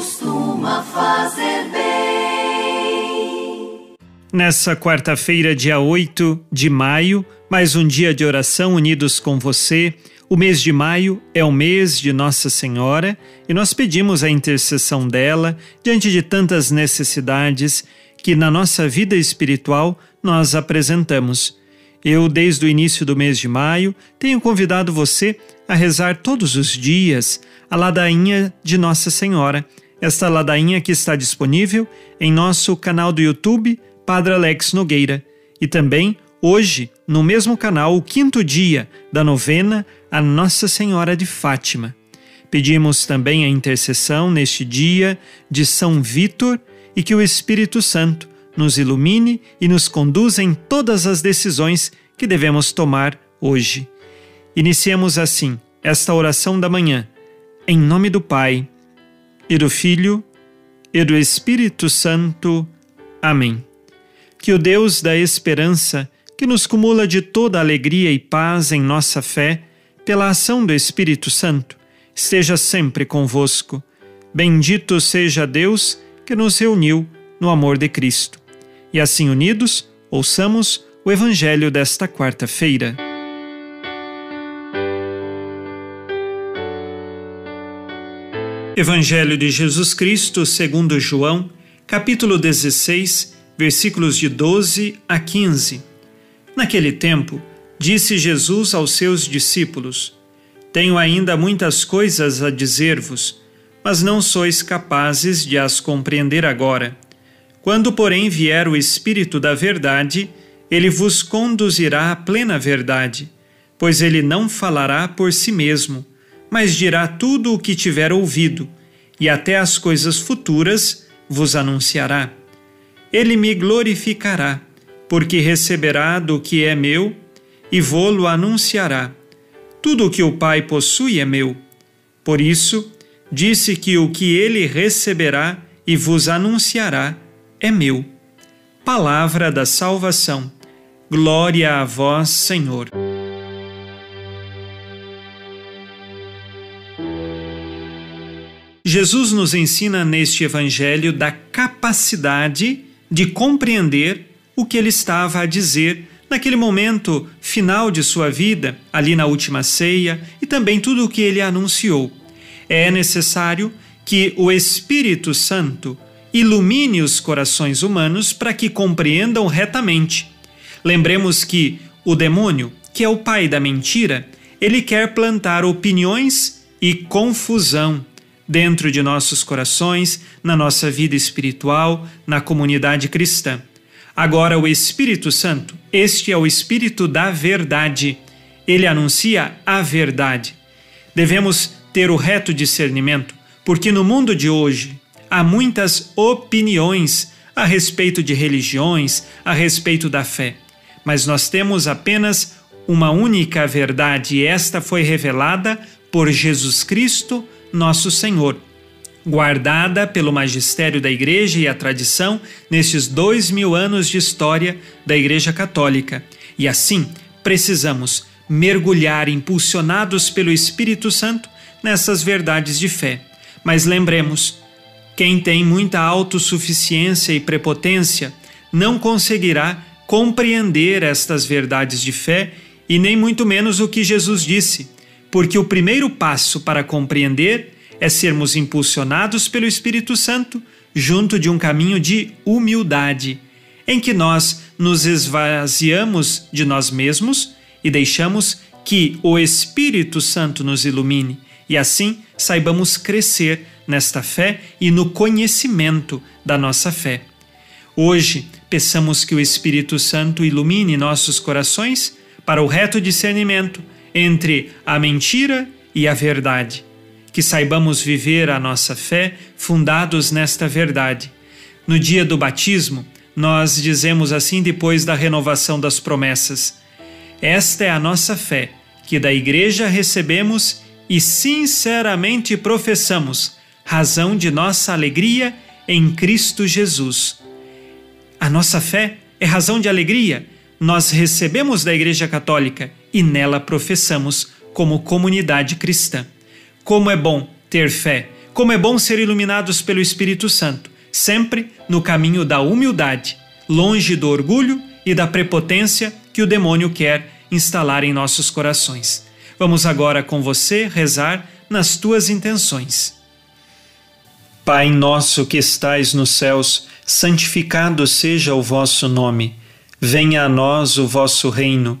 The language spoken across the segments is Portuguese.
costuma fazer bem. Nessa quarta-feira, dia 8 de maio, mais um dia de oração unidos com você. O mês de maio é o mês de Nossa Senhora e nós pedimos a intercessão dela diante de tantas necessidades que na nossa vida espiritual nós apresentamos. Eu, desde o início do mês de maio, tenho convidado você a rezar todos os dias a ladainha de Nossa Senhora. Esta ladainha que está disponível em nosso canal do YouTube, Padre Alex Nogueira. E também, hoje, no mesmo canal, o quinto dia da novena a Nossa Senhora de Fátima. Pedimos também a intercessão neste dia de São Vítor e que o Espírito Santo nos ilumine e nos conduza em todas as decisões que devemos tomar hoje. Iniciemos assim esta oração da manhã, em nome do Pai, e do Filho, e do Espírito Santo. Amém. Que o Deus da esperança, que nos cumula de toda alegria e paz em nossa fé, pela ação do Espírito Santo, esteja sempre convosco. Bendito seja Deus que nos reuniu no amor de Cristo. E assim unidos, ouçamos o Evangelho desta quarta-feira. Evangelho de Jesus Cristo, segundo João, capítulo 16, versículos de 12 a 15. Naquele tempo, disse Jesus aos seus discípulos: Tenho ainda muitas coisas a dizer-vos mas não sois capazes de as compreender agora. Quando, porém, vier o Espírito da Verdade, ele vos conduzirá à plena verdade, pois ele não falará por si mesmo, mas dirá tudo o que tiver ouvido, e até as coisas futuras vos anunciará. Ele me glorificará, porque receberá do que é meu e vô-lo anunciará. Tudo o que o Pai possui é meu. Por isso, disse que o que ele receberá e vos anunciará é meu. Palavra da salvação. Glória a vós, Senhor. Jesus nos ensina neste Evangelho da capacidade de compreender o que ele estava a dizer naquele momento final de sua vida, ali na última ceia, e também tudo o que ele anunciou é necessário que o Espírito Santo ilumine os corações humanos para que compreendam retamente. Lembremos que o demônio, que é o pai da mentira, ele quer plantar opiniões e confusão dentro de nossos corações, na nossa vida espiritual, na comunidade cristã. Agora, o Espírito Santo, este é o Espírito da verdade. Ele anuncia a verdade. Devemos ter o reto discernimento, porque no mundo de hoje há muitas opiniões a respeito de religiões, a respeito da fé, mas nós temos apenas uma única verdade e esta foi revelada por Jesus Cristo, nosso Senhor, guardada pelo magistério da Igreja e a tradição nestes dois mil anos de história da Igreja Católica. E assim precisamos mergulhar, impulsionados pelo Espírito Santo, nessas verdades de fé. Mas lembremos, quem tem muita autossuficiência e prepotência não conseguirá compreender estas verdades de fé e nem muito menos o que Jesus disse, porque o primeiro passo para compreender é sermos impulsionados pelo Espírito Santo junto de um caminho de humildade, em que nós nos esvaziamos de nós mesmos e deixamos que o Espírito Santo nos ilumine e assim saibamos crescer nesta fé e no conhecimento da nossa fé. Hoje, peçamos que o Espírito Santo ilumine nossos corações para o reto discernimento entre a mentira e a verdade. Que saibamos viver a nossa fé fundados nesta verdade. No dia do batismo, nós dizemos assim depois da renovação das promessas: Esta é a nossa fé, que da Igreja recebemos e sinceramente professamos, razão de nossa alegria em Cristo Jesus. A nossa fé é razão de alegria. Nós recebemos da Igreja Católica e nela professamos como comunidade cristã. Como é bom ter fé, Como é bom ser iluminados pelo Espírito Santo, sempre no caminho da humildade, longe do orgulho e da prepotência que o demônio quer instalar em nossos corações. Vamos agora com você rezar nas tuas intenções. Pai nosso que estais nos céus, santificado seja o vosso nome. Venha a nós o vosso reino,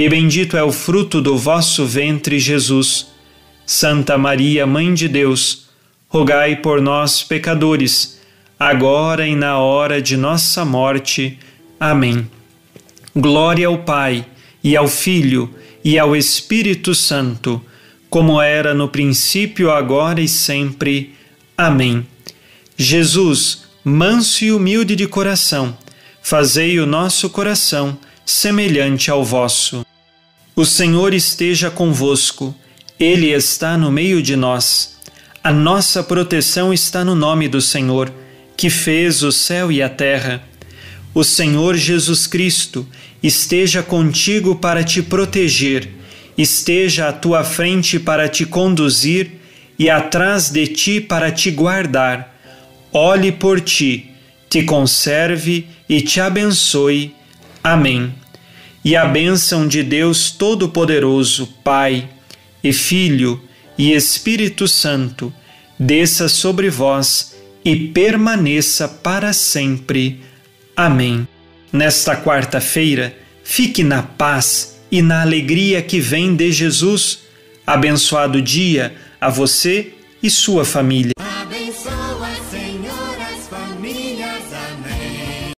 e bendito é o fruto do vosso ventre, Jesus. Santa Maria, Mãe de Deus, rogai por nós, pecadores, agora e na hora de nossa morte. Amém. Glória ao Pai, e ao Filho, e ao Espírito Santo, como era no princípio, agora e sempre. Amém. Jesus, manso e humilde de coração, fazei o nosso coração semelhante ao vosso. O Senhor esteja convosco, Ele está no meio de nós. A nossa proteção está no nome do Senhor, que fez o céu e a terra. O Senhor Jesus Cristo esteja contigo para te proteger, esteja à tua frente para te conduzir e atrás de ti para te guardar. Olhe por ti, te conserve e te abençoe. Amém. E a bênção de Deus Todo-Poderoso, Pai e Filho e Espírito Santo, desça sobre vós e permaneça para sempre. Amém. Nesta quarta-feira, fique na paz e na alegria que vem de Jesus. Abençoado dia a você e sua família.